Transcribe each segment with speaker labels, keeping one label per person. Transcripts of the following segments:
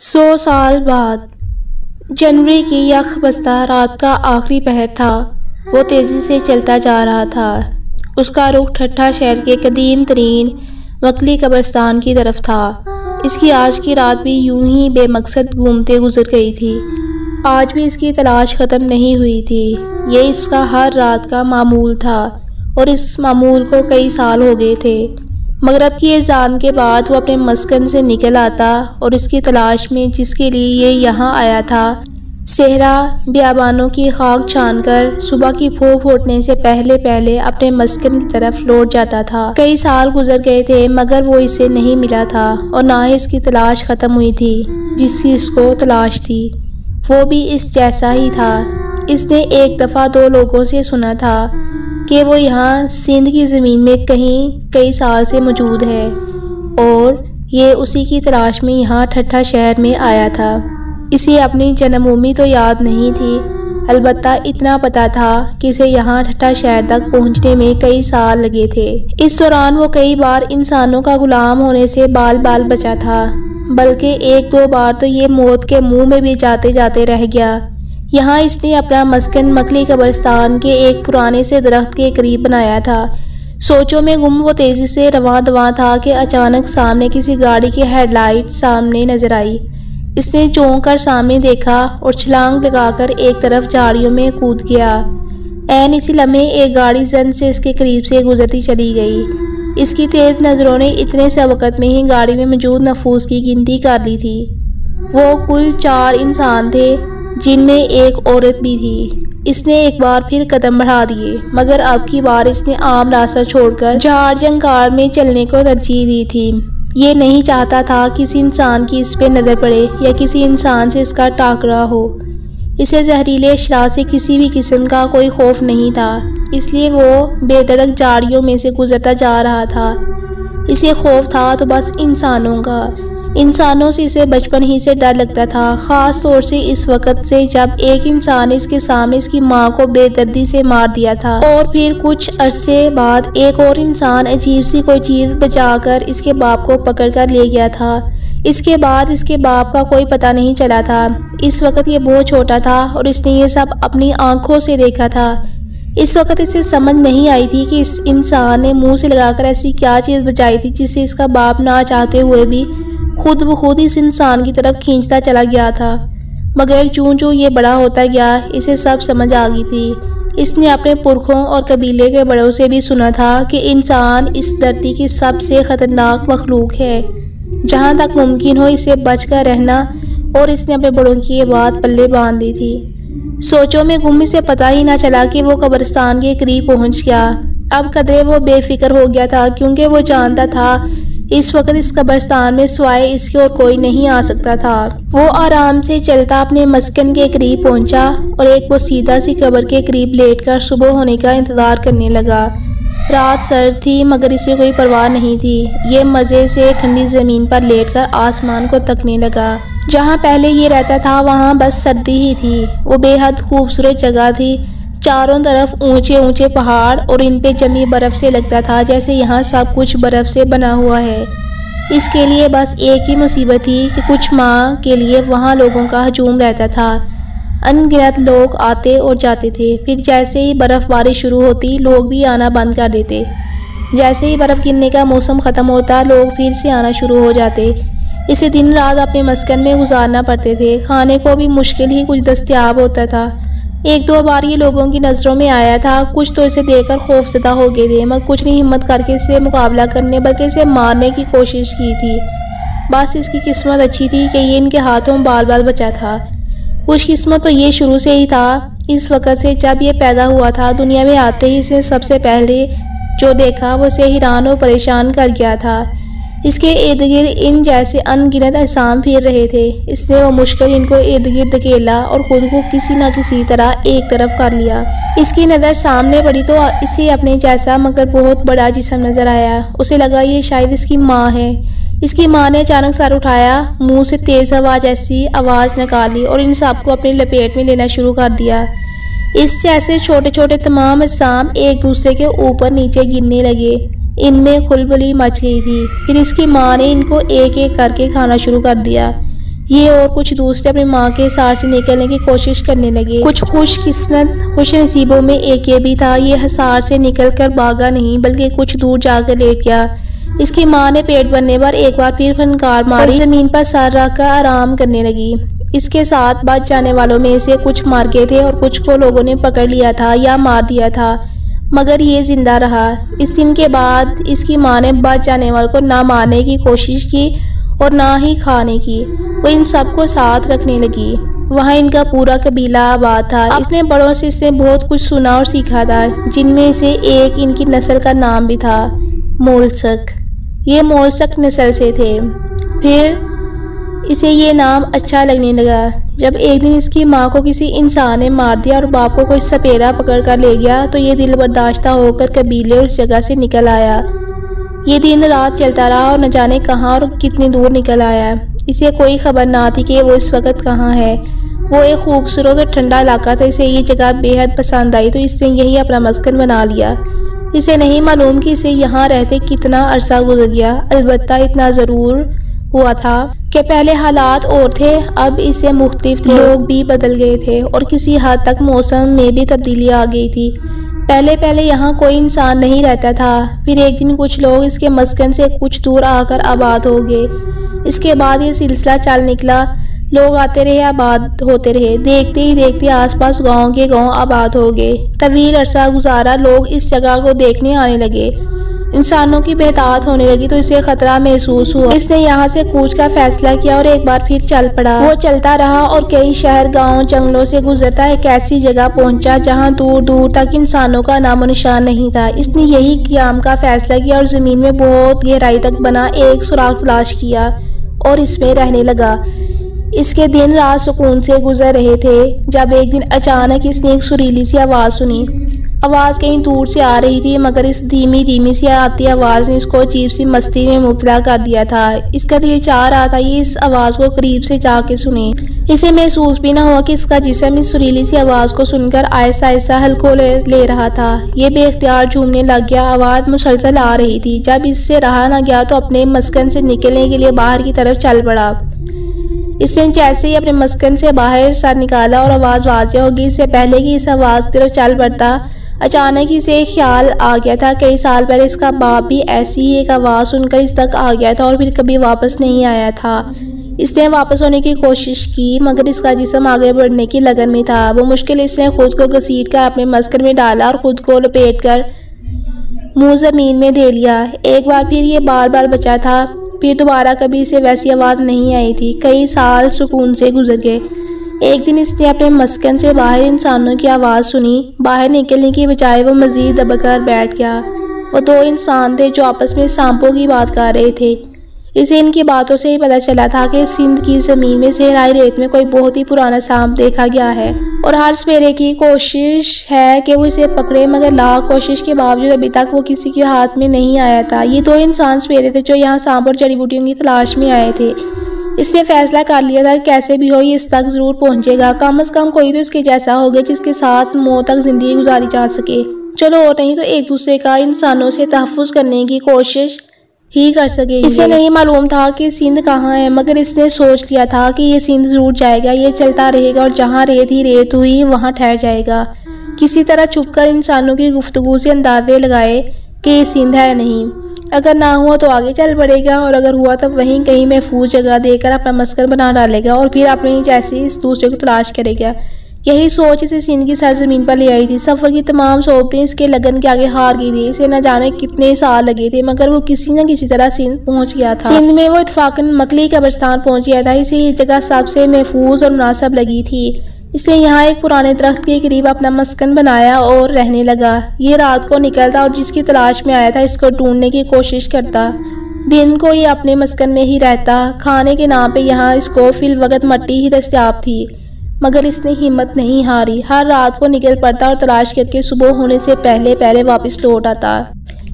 Speaker 1: सौ साल बाद जनवरी की यख बस्ता रात का आखिरी पहर था। वो तेज़ी से चलता जा रहा था। उसका रुख ठट्ठा शहर के कदीम तरीन वकली कब्रस्तान की तरफ़ था। इसकी आज की रात भी यूँ ही बेमकसद घूमते गुजर गई थी। आज भी इसकी तलाश ख़त्म नहीं हुई थी। ये इसका हर रात का मामूल था और इस मामूल को कई साल हो गए थे। मगरब की एजान के बाद वो अपने मस्कन से निकल आता और इसकी तलाश में जिसके लिए ये यहाँ आया था। सेहरा बियाबानों की खाक छान कर सुबह की फो फूटने से पहले पहले अपने मस्कन की तरफ़ लौट जाता था। कई साल गुजर गए थे, मगर वो इसे नहीं मिला था और ना ही इसकी तलाश ख़त्म हुई थी, जिसकी इसको तलाश थी। वो भी इस जैसा ही था। इसने एक दफ़ा दो लोगों से सुना था कि वो यहाँ सिंध की ज़मीन में कहीं, कई साल से मौजूद है और ये उसी की तलाश में यहाँ ठट्ठा शहर में आया था। इसे अपनी जन्मभूमि तो याद नहीं थी अलबत् इतना पता था कि इसे यहाँ ठट्ठा शहर तक पहुँचने में कई साल लगे थे। इस दौरान वो कई बार इंसानों का गुलाम होने से बाल बाल बचा था, बल्कि एक दो बार तो ये मौत के मुँह में भी जाते जाते रह गया। यहाँ इसने अपना मस्कन मकली कब्रस्तान के एक पुराने से दरख्त के करीब बनाया था। सोचों में गुम वो तेज़ी से रवा दवा था कि अचानक सामने किसी गाड़ी की हेडलाइट सामने नज़र आई। इसने चौंक कर सामने देखा और छलांग लगाकर एक तरफ़ झाड़ियों में कूद गया। एन इसी लम्हे एक गाड़ी जन से इसके करीब से गुजरती चली गई। इसकी तेज नज़रों ने इतने से वक़्त में ही गाड़ी में मौजूद नफूस की गिनती कर ली थी। वो कुल चार इंसान थे। जिनमें एक औरत भी थी। इसने एक बार फिर कदम बढ़ा दिए, मगर अब की बार इसने आम रास्ता छोड़कर झाड़ जंगार में चलने को तरजीह दी थी। ये नहीं चाहता था किसी इंसान की इस पे नज़र पड़े या किसी इंसान से इसका टाकरा हो। इसे जहरीले अशरा से किसी भी किस्म का कोई खौफ नहीं था, इसलिए वो बेधड़क झाड़ियों में से गुजरता जा रहा था। इसे खौफ था तो बस इंसानों का। इंसानों से इसे बचपन ही से डर लगता था। ख़ास तौर से इस वक्त से जब एक इंसान इसके सामने इसकी माँ को बेदर्दी से मार दिया था और फिर कुछ अरसे बाद एक और इंसान अजीब सी कोई चीज़ बचाकर इसके बाप को पकड़ कर ले गया था। इसके बाद इसके बाप का कोई पता नहीं चला था। इस वक्त ये बहुत छोटा था और इसने ये सब अपनी आँखों से देखा था। इस वक्त इसे समझ नहीं आई थी कि इस इंसान ने मुँह से लगाकर ऐसी क्या चीज़ बचाई थी जिससे इसका बाप ना चाहते हुए भी खुद ब खुद इस इंसान की तरफ़ खींचता चला गया था। मगर चूं चूँ ये बड़ा होता गया, इसे सब समझ आ गई थी। इसने अपने पुरखों और कबीले के बड़ों से भी सुना था कि इंसान इस धरती की सबसे ख़तरनाक मखलूक है। जहाँ तक मुमकिन हो इसे बच कर रहना, और इसने अपने बड़ों की ये बात पल्ले बाँध दी थी। सोचों में गुम से पता ही ना चला कि वो कब्रस्तान के करीब पहुँच गया। अब कदरे वो बेफिक्र हो गया था, क्योंकि वो जानता था इस वक्त इस कब्रस्तान में स्वाय इसके और कोई नहीं आ सकता था। वो आराम से चलता अपने मस्कन के करीब पहुँचा और एक वो सीधा सी कब्र के करीब लेटकर सुबह होने का इंतज़ार करने लगा। रात सर्द थी, मगर इसे कोई परवाह नहीं थी। ये मज़े से ठंडी ज़मीन पर लेटकर आसमान को तकने लगा। जहाँ पहले ये रहता था, वहाँ बस सर्दी ही थी। वो बेहद खूबसूरत जगह थी चारों तरफ़ ऊँचे ऊँचे पहाड़ और इन पे जमी बर्फ़ से लगता था, जैसे यहाँ सब कुछ बर्फ़ से बना हुआ है। इसके लिए बस एक ही मुसीबत थी कि कुछ माह के लिए वहाँ लोगों का हजूम रहता था। अनगिनत लोग आते और जाते थे। फिर जैसे ही बर्फ़बारी शुरू होती, लोग भी आना बंद कर देते। जैसे ही बर्फ़ गिरने का मौसम ख़त्म होता, लोग फिर से आना शुरू हो जाते। इसे दिन रात अपने मस्कन में गुजारना पड़ते थे। खाने को भी मुश्किल ही कुछ दस्तियाब होता था। एक दो बार ये लोगों की नज़रों में आया था। कुछ तो इसे देखकर खौफजदा हो गए थे। मगर कुछ नहीं हिम्मत करके इसे मुकाबला करने, बल्कि इसे मारने की कोशिश की थी। बस इसकी किस्मत अच्छी थी कि ये इनके हाथों में बाल बाल बचा था। कुछ किस्मत तो ये शुरू से ही था। इस वक्त से जब ये पैदा हुआ था, दुनिया में आते ही इसने सबसे पहले जो देखा, वो इसे हैरान और परेशान कर गया था। इसके इर्द गिर्द इन जैसे अनगिनत एहसान फिर रहे थे। इसने वो मुश्किल इनको इर्द गिर्द धकेला और खुद को किसी न किसी तरह एक तरफ़ कर लिया। इसकी नज़र सामने पड़ी तो इसे अपने जैसा मगर बहुत बड़ा जिसम नज़र आया। उसे लगा ये शायद इसकी माँ है। इसकी माँ ने अचानक सर उठाया, मुँह से तेज़ आवाज़ ऐसी आवाज़ निकाली और इन सबको अपनी लपेट में लेना शुरू कर दिया। इस जैसे छोटे छोटे तमाम शाम एक दूसरे के ऊपर नीचे गिरने लगे। इनमें खुलबली मच गई थी। फिर इसकी माँ ने इनको एक एक करके खाना शुरू कर दिया। ये और कुछ दूसरे अपनी माँ के सार से निकलने की कोशिश करने लगे। कुछ खुश किस्मत खुश नसीबों में एक ये भी था, ये हसार से निकल कर भागा नहीं, बल्कि कुछ दूर जाकर लेट गया। इसकी माँ ने पेट भरने पर एक बार फिर फनकार मारी। ज़मीन पर सर रखकर आराम करने लगी। इसके साथ बच जाने वालों में से कुछ मार गए थे और कुछ को लोगों ने पकड़ लिया था या मार दिया था। मगर ये ज़िंदा रहा। इस दिन के बाद इसकी माँ ने बच जाने वालों को ना मारने की कोशिश की और ना ही खाने की। वो इन सबको साथ रखने लगी। वहाँ इनका पूरा कबीला आबाद था। इसने बड़ों से इसने बहुत कुछ सुना और सीखा था, जिनमें से एक इनकी नस्ल का नाम भी था मोलसक। ये मोलसक नस्ल से थे। फिर इसे ये नाम अच्छा लगने लगा। जब एक दिन इसकी माँ को किसी इंसान ने मार दिया और बाप को कोई सपेरा पकड़ कर ले गया तो ये दिल बर्दाश्ता होकर कबीले उस जगह से निकल आया। ये दिन रात चलता रहा और न जाने कहाँ और कितनी दूर निकल आया। इसे कोई खबर ना थी कि वो इस वक्त कहाँ है। वो एक खूबसूरत और ठंडा इलाका था, इसे ये जगह बेहद पसंद आई तो इसने यही अपना मस्कन बना लिया। इसे नहीं मालूम कि इसे यहाँ रहते कितना अरसा गुजर गया, अलबत्ता इतना ज़रूर हुआ था। कि पहले हालात और थे, अब इससे मुख्तलिफ़ थे। लोग भी बदल गए थे और किसी हद तक मौसम में भी तब्दीली आ गई थी। पहले पहले यहाँ कोई इंसान नहीं रहता था। फिर एक दिन कुछ लोग इसके मस्कन से कुछ दूर आकर आबाद हो गए। इसके बाद ये सिलसिला चल निकला। लोग आते रहे, आबाद होते रहे। देखते ही देखते आसपास गाँव के गाँव आबाद हो गए। तवील अरसा गुजारा लोग इस जगह को देखने आने लगे। इंसानों की बेहतात होने लगी तो इसे खतरा महसूस हुआ। इसने यहाँ से कूच का फैसला किया और एक बार फिर चल पड़ा। वो चलता रहा और कई शहर, गाँव, जंगलों से गुजरता एक ऐसी जगह पहुँचा जहाँ दूर दूर तक इंसानों का नामो निशान नहीं था। इसने यही क्याम का फैसला किया और ज़मीन में बहुत गहराई तक बना एक सुराख तलाश किया और इसमें रहने लगा। इसके दिन रात सुकून से गुजर रहे थे, जब एक दिन अचानक इसने एक सुरीली सी आवाज़ सुनी। आवाज़ कहीं दूर से आ रही थी मगर इस धीमी धीमी सी आती आवाज़ ने इसको अजीब सी मस्ती में मुबला कर दिया था। इसका दिल चाह रहा था ये इस आवाज़ को करीब से जाके सुने। इसे महसूस भी ना हुआ कि इसका जिसम इस सुरीली सी आवाज़ को सुनकर आहिस्ता आहिस्ता हल्को ले, ले रहा था। ये बेख्तियार झूमने लग गया आवाज़ मुसलसल आ रही थी। जब इससे रहा ना गया तो अपने मस्कन से निकलने के लिए बाहर की तरफ़ चल पड़ा। इसने जैसे ही अपने मस्कन से बाहर सर निकाला और आवाज़ वाजिया होगी इससे पहले कि इस आवाज़ की तरफ़ चल पड़ता अचानक ही से ख्याल आ गया था। कई साल पहले इसका बाप भी ऐसी ही एक आवाज़ सुनकर इस तक आ गया था और फिर कभी वापस नहीं आया था। इसने वापस होने की कोशिश की, मगर इसका जिसम आगे बढ़ने की लगन में था। वो मुश्किल इसने खुद को घसीट कर अपने मस्कर में डाला और खुद को लपेट कर मुँह ज़मीन में दे लिया। एक बार फिर ये बार बार बचा था। फिर दोबारा कभी इसे वैसी आवाज़ नहीं आई थी। कई साल सुकून से गुजर गए। एक दिन इसने अपने मस्कन से बाहर इंसानों की आवाज़ सुनी। बाहर निकलने की बजाय वो मज़ीद दबकर बैठ गया। वो दो इंसान थे जो आपस में सांपों की बात कर रहे थे। इसे इनकी बातों से ही पता चला था कि सिंध की ज़मीन में सेहराई रेत में कोई बहुत ही पुराना सांप देखा गया है। और हर सवेरे की कोशिश है कि वो इसे पकड़े, मगर लाख कोशिश के बावजूद अभी तक वो किसी के हाथ में नहीं आया था। ये दो इंसान सवेरे थे जो यहाँ सांप और जड़ी बूटियों की तलाश में आए थे। इसने फैसला कर लिया था कि कैसे भी हो ये इस तक ज़रूर पहुंचेगा। कम अज़ कम कोई तो इसके जैसा होगा जिसके साथ मौत तक ज़िंदगी गुजारी जा सके। चलो और नहीं तो एक दूसरे का इंसानों से तहफ़ करने की कोशिश ही कर सके। इसे नहीं मालूम था कि सिंध कहाँ है मगर इसने सोच लिया था कि ये सिंध ज़रूर जाएगा ये चलता रहेगा और जहाँ रेत ही रेत हुई वहाँ ठहर जाएगा। किसी तरह छुपकर इंसानों की गुफ्तगु से अंदाजे लगाए कि ये सिंध है नहीं। अगर ना हुआ तो आगे चल पड़ेगा, और अगर हुआ तो वहीं कहीं महफूज जगह देकर अपना मस्कर बना डालेगा, और फिर अपने जैसे इस दूसरे को तलाश करेगा। यही सोच इसे सिंध की सरजमीन पर ले आई थी। सफ़र की तमाम सोबतें इसके लगन के आगे हार गई थी। इसे न जाने कितने साल लगे थे, मगर वो किसी न किसी तरह सिंध पहुँच गया था। सिंध में वो इतफाकन मकली कब्रस्तान पहुँच गया था। इसे जगह सबसे महफूज और मुनासब लगी थी। इसने यहाँ एक पुराने दरख्त के करीब अपना मस्कन बनाया और रहने लगा। ये रात को निकलता और जिसकी तलाश में आया था, इसको ढूँढने की कोशिश करता। दिन को ये अपने मस्कन में ही रहता। खाने के नाम पे यहाँ इसको फिल वक्त मट्टी ही दस्तियाब थी। मगर इसने हिम्मत नहीं हारी। हर रात को निकल पड़ता और तलाश करके सुबह होने से पहले पहले वापस लौट आता।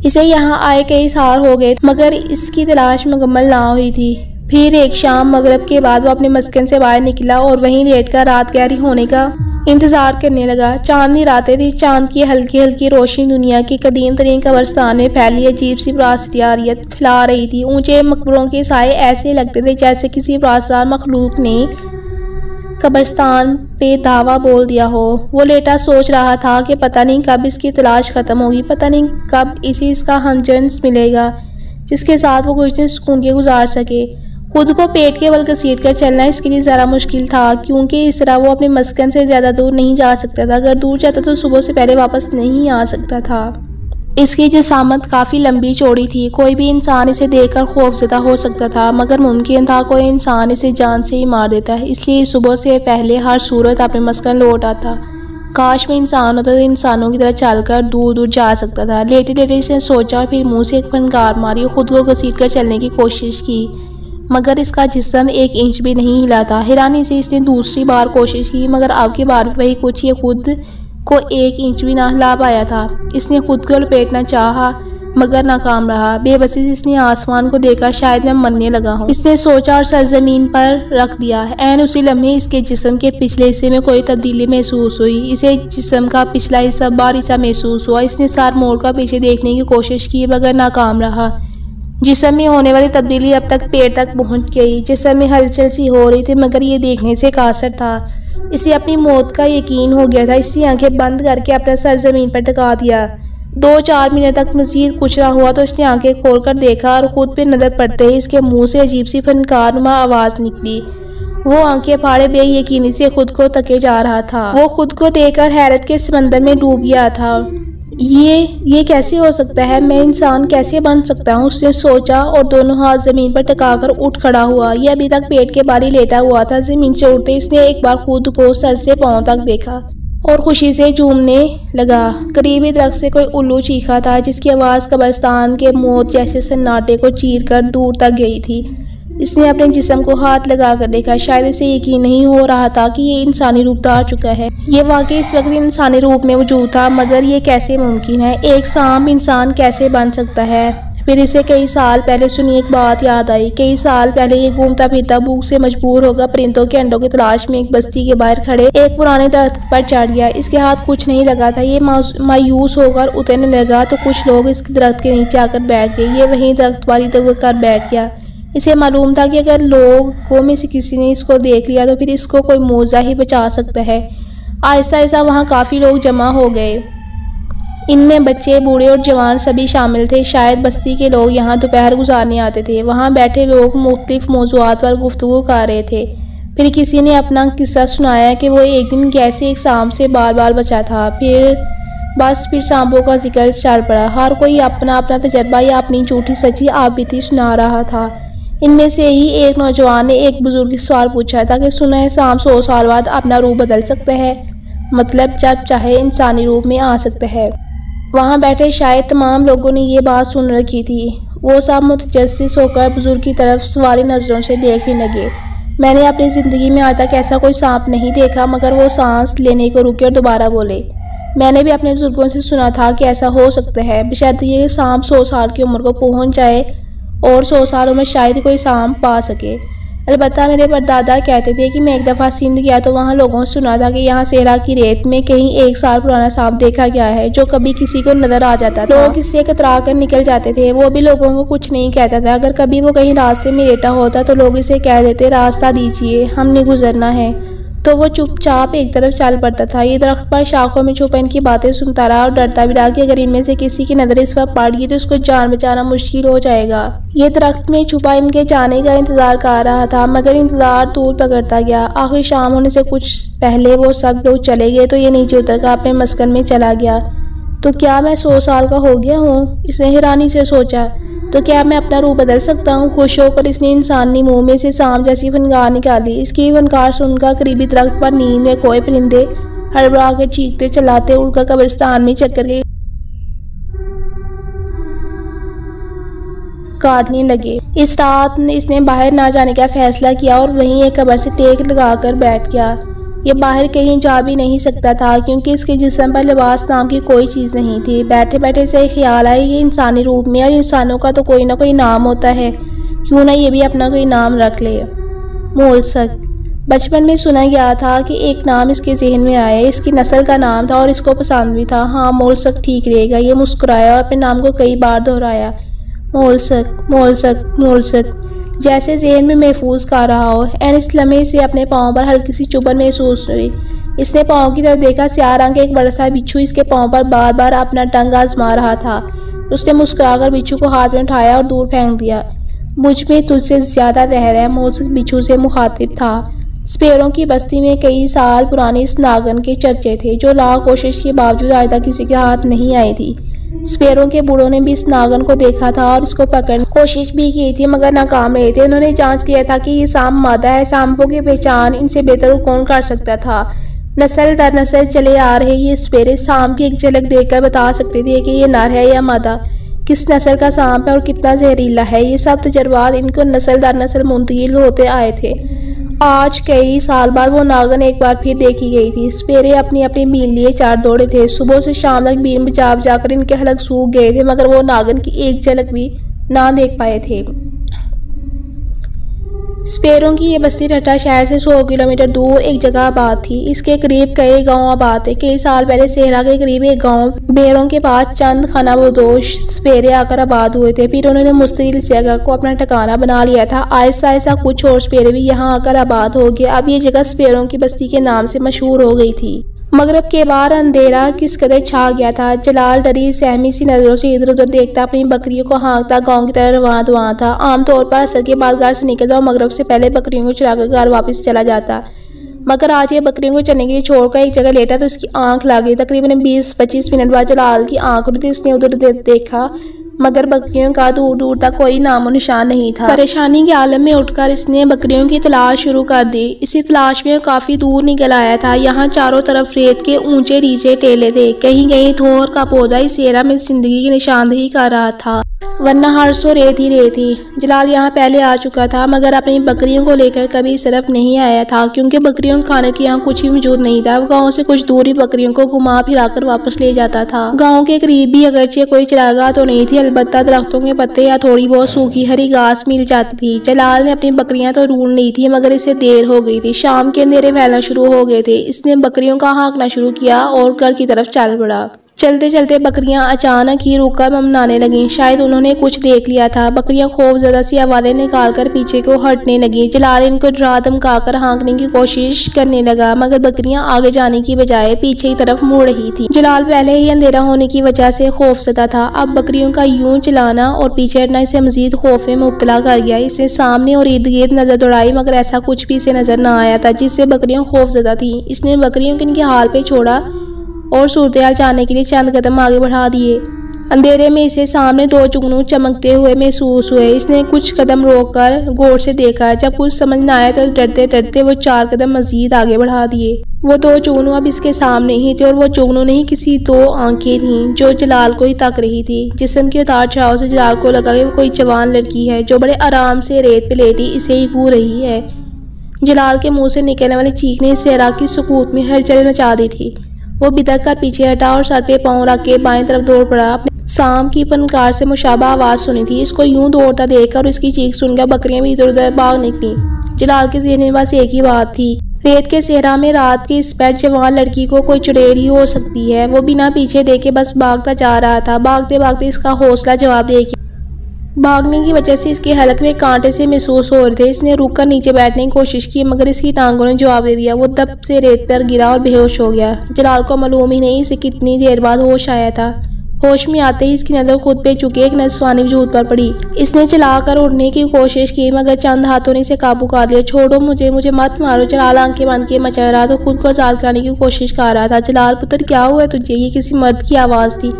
Speaker 1: इसे यहाँ आए कई साल हो गए, मगर इसकी तलाश मुकम्मल ना हुई थी। फिर एक शाम मगरब के बाद वो अपने मस्कन से बाहर निकला और वहीं लेट कर रात गहरी होने का इंतज़ार करने लगा। चांदनी रातें थी, चाँद की हल्की हल्की रोशनी दुनिया की कदीम तरीन कब्रस्तान में फैली अजीब सी प्रासरियत फैला रही थी। ऊँचे मकबरों के साए ऐसे लगते थे जैसे किसी प्रासदार मखलूक ने कब्रस्तान पे दावा बोल दिया हो। वो लेटा सोच रहा था कि पता नहीं कब इसकी तलाश ख़त्म होगी, पता नहीं कब इसी इसका हमजन्स मिलेगा, जिसके साथ वो कुछ दिन सुकून के गुजार सके। खुद को पेट के बल घसीट कर चलना इसके लिए ज़रा मुश्किल था, क्योंकि इस तरह वो अपने मस्कन से ज़्यादा दूर नहीं जा सकता था। अगर दूर जाता तो सुबह से पहले वापस नहीं आ सकता था। इसकी जसामत काफ़ी लंबी चौड़ी थी। कोई भी इंसान इसे देखकर खौफजदा हो सकता था, मगर मुमकिन था कोई इंसान इसे जान से ही मार देता। है इसलिए सुबह से पहले हर सूरत अपने मस्कन लौट आता। काश में इंसान होता तो इंसानों की तरह चलकर दूर दूर जा सकता था। लेटे लेटे इसने सोचा और फिर मुँह से एक फनकार मारी खुद को घसीट कर चलने की कोशिश की। मगर इसका जिसम एक इंच भी नहीं हिला था हैरानी से इसने दूसरी बार कोशिश की, मगर अब की बार वही कुछ ये खुद को एक इंच भी ना हिला पाया था। इसने खुद को लपेटना चाहा, मगर नाकाम रहा। बेबसी से इसने आसमान को देखा, शायद मैं मरने लगा हूँ। इसने सोचा और सरजमीन पर रख दिया। एन उसी लम्हे इसके जिसम के पिछले हिस्से में कोई तब्दीली महसूस हुई। इसे जिसम का पिछला हिस्सा बार हिस्सा महसूस हुआ। इसने सार मोड़ का पीछे देखने की कोशिश की, मगर नाकाम रहा। जिसम में होने वाली तब्दीली अब तक पेट तक पहुँच गई जिसम में हलचल सी हो रही थी, मगर ये देखने से कासर था। इसे अपनी मौत का यकीन हो गया था। इसने आँखें बंद करके अपना सर ज़मीन पर टका दिया। दो चार मिनट तक मजीद कुछ ना हुआ तो इसने आँखें खोलकर देखा और खुद पे नज़र पड़ते ही इसके मुँह से अजीब सी फनकार आवाज़ निकली। वो आँखें फाड़े बेयकीनी से खुद को तके जा रहा था। वो खुद को देखकर हैरत के समंदर में डूब गया था। ये ये कैसे हो सकता है? मैं इंसान कैसे बन सकता हूँ? उसने सोचा और दोनों हाथ ज़मीन पर टकाकर उठ खड़ा हुआ। ये अभी तक पेट के बारी लेटा हुआ था। ज़मीन से उठते इसने एक बार खुद को सर से पाँव तक देखा और खुशी से झूमने लगा। करीबी दरख्त से कोई उल्लू चीखा था, जिसकी आवाज़ कब्रस्तान के मौत जैसे सन्नाटे को चीर कर दूर तक गई थी। इसने अपने जिसम को हाथ लगा कर देखा, शायद इसे यकीन नहीं हो रहा था कि ये इंसानी रूप धार चुका है। ये वाकई इस वक्त इंसानी रूप में मौजूद था, मगर ये कैसे मुमकिन है? एक सांप इंसान कैसे बन सकता है? फिर इसे कई साल पहले सुनी एक बात याद आई। कई साल पहले ये घूमता फिरता भूख से मजबूर होगा परिंदों के अंडों की तलाश में एक बस्ती के बाहर खड़े, एक पुराने दरख्त पर चढ़ गया। इसके हाथ कुछ नहीं लगा था। ये मायूस होकर उतरने लगा तो कुछ लोग इसके दरख्त के नीचे आकर बैठ गए। ये वहीं दरख्त वाली कर बैठ गया। इसे मालूम था कि अगर लोगों में से किसी ने इसको देख लिया तो फिर इसको कोई मोजा ही बचा सकता है। आहिस्ता आहिस्ता वहाँ काफ़ी लोग जमा हो गए। इनमें बच्चे, बूढ़े और जवान सभी शामिल थे। शायद बस्ती के लोग यहाँ दोपहर गुजारने आते थे। वहाँ बैठे लोग मुख्तफ मौजूद पर गुफ्तु कर रहे थे। फिर किसी ने अपना किस्सा सुनाया कि वो एक दिन कैसे एक सांप से बार बार बचा था। फिर बस, फिर सांपों का ज़िक्र चल पड़ा। हर कोई अपना अपना तजर्बा या अपनी झूठी सच्ची आप बीती सुना रहा था। इनमें से ही एक नौजवान ने एक बुज़ुर्ग से सवाल पूछा था कि सुना है शाम सौ साल बाद अपना रूप बदल सकता है। मतलब जब चाहे इंसानी रूप में आ सकता है। वहाँ बैठे शायद तमाम लोगों ने ये बात सुन रखी थी। वो सब मुतजस होकर बुज़ुर्ग की तरफ़ सवाली नज़रों से देखने लगे। मैंने अपनी ज़िंदगी में आज तक ऐसा कोई सांप नहीं देखा, मगर वो सांस लेने को रुके और दोबारा बोले। मैंने भी अपने बुज़ुर्गों से सुना था कि ऐसा हो सकता है। बेशर्त ये सांप सौ साल की उम्र को पहुँच जाए और सौ सालों में शायद कोई सांप पा सके। अलबत् मेरे परदादा कहते थे कि मैं एक दफ़ा सिंध गया तो वहाँ लोगों ने सुना था कि यहाँ सेरा की रेत में कहीं एक साल पुराना सांप देखा गया है, जो कभी किसी को नज़र आ जाता था। लोग इससे कतरा कर निकल जाते थे। वो भी लोगों को कुछ नहीं कहता था। अगर कभी वो कहीं रास्ते में लेटा होता तो लोग इसे कह देते, रास्ता दीजिए, हमने गुजरना है। तो वो चुपचाप एक तरफ़ चल पड़ता था। ये दरख्त पर शाखों में छुपा इनकी बातें सुनता रहा और डरता भी रहा कि अगर इनमें से किसी की नज़र इस वक्त पड़ गई तो उसको जान बचाना मुश्किल हो जाएगा। ये दरख्त में छुपा इनके जाने का इंतज़ार कर रहा था, मगर इंतज़ार दूर पकड़ता गया। आखिर शाम होने से कुछ पहले वो सब लोग चले गए तो ये नीचे उतर कर अपने मस्कन में चला गया। तो क्या मैं सौ साल का हो गया हूँ? इसने हैरानी से सोचा। तो क्या मैं अपना रूप बदल सकता हूँ? खुश होकर इसने इंसानी मुँह में से सांप जैसी फनकार निकाली। इसकी फनकार सुनकर करीबी दरख्त पर नींद में कोई परिंदे हड़बड़ा कर चीखते चलाते उड़कर कब्रिस्तान में चक्कर गए। काटने लगे। इस रात इसने बाहर ना जाने का फैसला किया और वहीं एक कबर से टेक लगाकर बैठ गया। ये बाहर कहीं जा भी नहीं सकता था, क्योंकि इसके जिसम पर लिबास नाम की कोई चीज़ नहीं थी। बैठे बैठे से ख्याल आया ये इंसानी रूप में, और इंसानों का तो कोई ना कोई नाम होता है। क्यों ना ये भी अपना कोई नाम रख ले। मोलसक। बचपन में सुना गया था कि एक नाम इसके जहन में आया, इसकी नस्ल का नाम था और इसको पसंद भी था। हाँ मोलसक ठीक रहेगा, ये मुस्कुराया और अपने नाम को कई बार दोहराया। Mollusc mollusc mollusc. जैसे जहन में महफूज कर रहा हो एनिस लम्हे से अपने पाँव पर हल्की सी चुभन महसूस हुई। इसने पाँव की तरफ़ देखा सियाह रंग एक बड़ा सा बिच्छू इसके पाँव पर बार बार अपना टंग आजमा रहा था। उसने मुस्कुराकर बिच्छू को हाथ में उठाया और दूर फेंक दिया। मुझमें तुझसे ज़्यादा रहर है मोलसक बिच्छू से मुखातिब था। स्पेरों की बस्ती में कई साल पुराने इस नागन के चर्चे थे, जो लाख कोशिश के बावजूद आज तक किसी के हाथ नहीं आई थी। स्पेरों के बूढ़ों ने भी इस नागन को देखा था और इसको पकड़ने कोशिश भी की थी, मगर नाकाम रहे थे। उन्होंने जाँच किया था कि ये सांप मादा है। सांपों की पहचान इनसे बेहतर कौन कर सकता था? नस्ल दर नस्ल चले आ रहे ये स्पेरे सांप की एक झलक देखकर बता सकते थे कि ये नर है या मादा। किस नस्ल का सांप है और कितना जहरीला है? ये सब तजर्बात इनको नस्ल दर नस्ल मुंतकिल होते आए थे। आज कई साल बाद वो नागन एक बार फिर देखी गई थी। सवेरे अपनी अपनी मील लिए चार दौड़े थे। सुबह से शाम तक बीन बचाव जाकर इनके हलक सूख गए थे, मगर वो नागन की एक झलक भी ना देख पाए थे। स्पेरों की ये बस्ती टट्टा शहर से 100 किलोमीटर दूर एक जगह आबाद थी। इसके करीब कई गाँव आबाद थे। कई साल पहले सेहरा के करीब एक गाँव, बेरों के पास चंद खाना बदोश स्पेरे आकर आबाद हुए थे। फिर उन्होंने मुस्तकिल इस जगह को अपना ठिकाना बना लिया था। आहिस्ता आहिस्ता कुछ और स्पेरे भी यहाँ आकर आबाद हो गए। अब ये जगह स्पेरों की बस्ती के नाम से मशहूर हो गई थी। मगरब के बाद अंधेरा किस कदर छा गया था? जलाल डरी सहमी सी नज़रों से इधर उधर देखता अपनी बकरियों को हाँकता, गाँव की तरह रवा दुआ था। आमतौर पर असर के बाद घर से निकलता और मगरब से पहले बकरियों को चुराकर घर वापस चला जाता। मगर आज ये बकरियों को चलने के लिए छोड़कर एक जगह लेटा तो उसकी आँख लगी। तकरीबन 20-25 मिनट बाद जलाल की आँख उठी उसने उधर देखा। मगर बकरियों का दूर दूर तक कोई नामो निशान नहीं था। परेशानी के आलम में उठकर इसने बकरियों की तलाश शुरू कर दी। इसी तलाश में काफ़ी दूर निकल आया था। यहाँ चारों तरफ़ रेत के ऊँचे नीचे टेले थे। कहीं कहीं थोर का पौधा इस एरा में ज़िंदगी की निशानदही कर रहा था। वरना हर सो रेत ही रेत ही जलाल यहाँ पहले आ चुका था, मगर अपनी बकरियों को लेकर कभी इस तरफ़ नहीं आया था, क्योंकि बकरियों के खाने की यहाँ कुछ भी मौजूद नहीं था। गाँव से कुछ दूर ही बकरियों को घुमा फिराकर वापस ले जाता था। गाँव के करीब भी अगरचे कोई चरागा तो नहीं थी अलबत्ता दरख्तों के पत्ते या थोड़ी बहुत सूखी हरी घास मिल जाती थी। जलाल ने अपनी बकरियाँ तो ढूंढ नहीं थी, मगर इसे देर हो गई थी। शाम के अंधेरे फैलना शुरू हो गए थे। इसने बकरियों का हाँकना शुरू किया और घर की तरफ़ चल पड़ा। चलते चलते बकरियाँ अचानक ही रुककर मनाने लगीं। शायद उन्होंने कुछ देख लिया था। बकरियाँ खौफ ज़्यादा सी आवाज़ें निकालकर पीछे को हटने लगी। जलाल इनको डरा धमकाकर हाँकने की कोशिश करने लगा, मगर बकरियाँ आगे जाने की बजाय पीछे की तरफ़ मुड़ रही थी। जलाल पहले ही अंधेरा होने की वजह से खौफ सदा था। अब बकरियों का यूँ चलाना और पीछे हटना इसे मजीद खौफ में मुबतला कर गया। इसने सामने और इर्द गिर्द नज़र दौड़ाई, मगर ऐसा कुछ भी इसे नज़र न आया था जिससे बकरियाँ खौफ ज़्यादा थी। इसने बकरियों के इनके हाल पे छोड़ा और सूरत जानने के लिए चंद कदम आगे बढ़ा दिए। अंधेरे में इसे सामने दो चुगनू चमकते हुए महसूस हुए। इसने कुछ कदम रोककर गौर से देखा। जब कुछ समझ न आया तो डरते डरते वो चार कदम मजीद आगे बढ़ा दिए। वो दो चुगनू अब इसके सामने ही थे और वो चुगनू नहीं, किसी दो आँखें थी जो जलाल को ही तक रही थी। जिसम के उतार चढ़ाव से जलाल को लगा कि वो कोई जवान लड़की है जो बड़े आराम से रेत पे लेटी, इसे ही घू रही है। जलाल के मुँह से निकलने वाली चीख ने सेरा की सुकूत में हलचल मचा दी थी। वो बिदक कर पीछे हटा और सर पे पाँव रख के बाएँ तरफ़ दौड़ पड़ा। शाम की पनकार से मुशाबा आवाज़ सुनी थी। इसको यूँ दौड़ता देखकर उसकी चीख सुनकर बकरियाँ भी इधर उधर भाग निकली। जलाल के जहन में बस एक ही बात थी। रेत के सेहरा में रात की इस पैर जवान लड़की को कोई चुड़ैल ही हो सकती है। वो बिना पीछे देखे बस भागता जा रहा था। भागते भागते इसका हौसला जवाब दे भागने की वजह से इसके हलक में कांटे से महसूस हो रहे थे। इसने रुक कर नीचे बैठने की कोशिश की, मगर इसकी टांगों ने जवाब दे दिया। वो दब से रेत पर गिरा और बेहोश हो गया। जलाल को मालूम ही नहीं इसे कितनी देर बाद होश आया था। होश में आते ही इसकी नज़र खुद पे चुके एक नजवानी वजूद पर पड़ी। इसने चलाकर उड़ने की कोशिश की, मगर चंद हाथों ने इसे काबू कर लिया। छोड़ो मुझे मुझे मत मारो। जलाल आँखें बंद के मचा रहा तो खुद को आज़ाद कराने की कोशिश कर रहा था। जलाल, पुत्र, क्या हुआ तुझे? ये किसी मर्द की आवाज़ थी।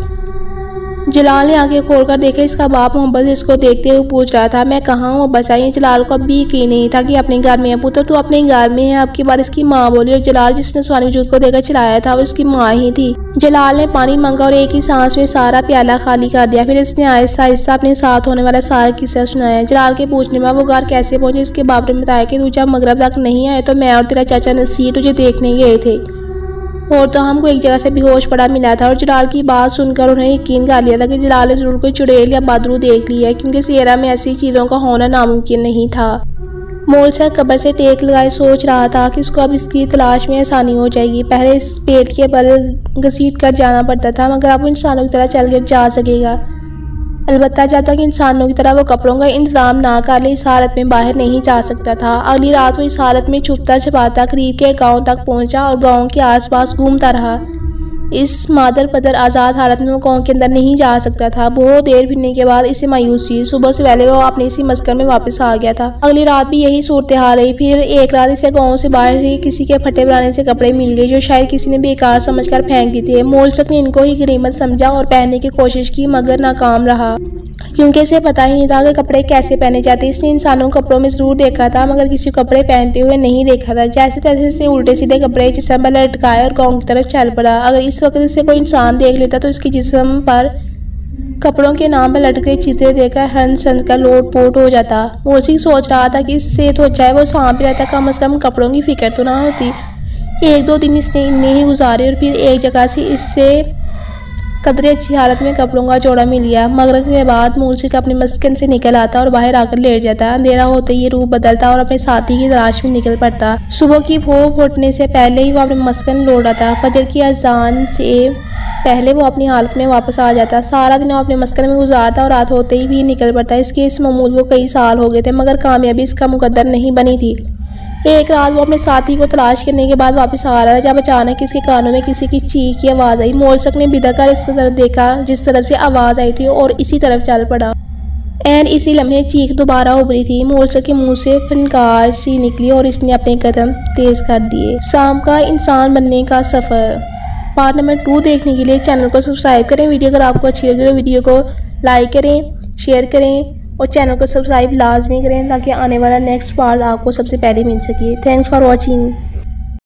Speaker 1: जलाल ने आगे खोलकर देखा, इसका बाप मोहब्बत इसको देखते हुए पूछ रहा था, मैं कहाँ हूँ? बस आई जलाल को अभी यकीन नहीं था कि अपने घर में है। पुत्र तो अपने घर में है। आपकी बार इसकी माँ बोली और जलाल जिसने स्वानी वजूद को देखकर चलाया था, वो इसकी माँ ही थी। जलाल ने पानी मांगा और एक ही सांस में सारा प्याला खाली कर दिया। फिर इसने आहिस्ता आहिस्ता अपने साथ होने वाला सारा किस्सा सुनाया। जलाल के पूछने में वो घर कैसे पहुँचे? इसके बाप ने बताया कि तू जब मगरब तक नहीं आए तो मैं और तेरा चाचा नसीर तुझे देखने गए थे। और तो हमको एक जगह से बेहोश पड़ा मिला था और जलाल की बात सुनकर उन्हें यकीन कर लिया था कि जलाल ने ज़रूर कोई चुड़ैल या बादरू देख लिया है, क्योंकि सियरा में ऐसी चीज़ों का होना नामुमकिन नहीं था। मोल मोलसा कब्र से टेक लगाए सोच रहा था कि उसको अब इसकी तलाश में आसानी हो जाएगी। पहले इस पेट के बल घसीट कर जाना पड़ता था, मगर अब इंसानों की तरह चल कर जा सकेगा। अलबत्त जब तक इंसानों की तरह वो कपड़ों का इंतज़ाम ना कर ले, इस हालत में बाहर नहीं जा सकता था। अगली रात वो इस हालत में छुपता छुपाता करीब के गाँव तक पहुँचा और गाँव के आसपास घूमता रहा। इस मादर पदर आज़ाद हालत में वो गाँव के अंदर नहीं जा सकता था। बहुत देर फिरने के बाद इसे मायूसी सुबह से पहले वो अपने इसी मस्कर में वापस आ गया था। अगली रात भी यही सूरत हाल रही। फिर एक रात इसे गाँव से बाहर से किसी के फटे बनाने से कपड़े मिल गए, जो शायद किसी ने बेकार समझ कर फेंक दी थे। मोलचक ने इनको ही गरीमत समझा और पहनने की कोशिश की, मगर नाकाम रहा। क्योंकि इसे पता ही नहीं था कि कपड़े कैसे पहने जाते। इसने इंसानों कपड़ों में ज़रूर देखा था, मगर किसी कपड़े पहनते हुए नहीं देखा था। जैसे तैसे उल्टे सीधे कपड़े जिसम लटकाए और गाँव की तरफ़ चल पड़ा। अगर इस वक्त इसे कोई इंसान देख लेता तो इसके जिसम पर कपड़ों के नाम पर लटके चित्रे देखकर हंस हंस का लोट पोट हो जाता। मोहसिन सोच रहा था कि इससे तो अच्छा है, वो सांप रहता, कम अज़ कम कपड़ों की फ़िक्र तो ना होती। एक दो दिन इसने इनमें ही गुजारे और फिर एक जगह से इससे कदरे अच्छी हालत में कपड़ों का जोड़ा मिल गया। मगर के बाद मूर्छिक अपने मस्कन से निकल आता और बाहर आकर लेट जाता। अंधेरा होते ही रूप बदलता और अपने साथी की तलाश में निकल पड़ता। सुबह की भो फूटने से पहले ही वो अपने मस्कन लौट आता। फजर की अजान से पहले वो अपनी हालत में वापस आ जाता। सारा दिन वो अपने मस्कन में गुजारता और रात होते ही भी निकल पड़ता। इसके इस ममूल को कई साल हो गए थे, मगर कामयाबी इसका मुकदर नहीं बनी थी। एक रात वो अपने साथी को तलाश करने के बाद वापस आ रहा था, जब अचानक इसके कानों में किसी की चीख की आवाज़ आई। मोलसक ने बिदा कर इस तरफ़ देखा, जिस तरफ़ से आवाज़ आई थी और इसी तरफ़ चल पड़ा। एंड इसी लम्हे चीख दोबारा उभरी थी। मोलसक के मुँह से फनकार सी निकली और इसने अपने कदम तेज कर दिए। शाम का इंसान बनने का सफ़र। पार्ट नंबर टू देखने के लिए चैनल को सब्सक्राइब करें। वीडियो अगर आपको अच्छी लगे तो वीडियो को लाइक करें, शेयर करें। और चैनल को सब्सक्राइब लाजमी करें ताकि आने वाला नेक्स्ट पार्ट आपको सबसे पहले मिल सके। Thanks for watching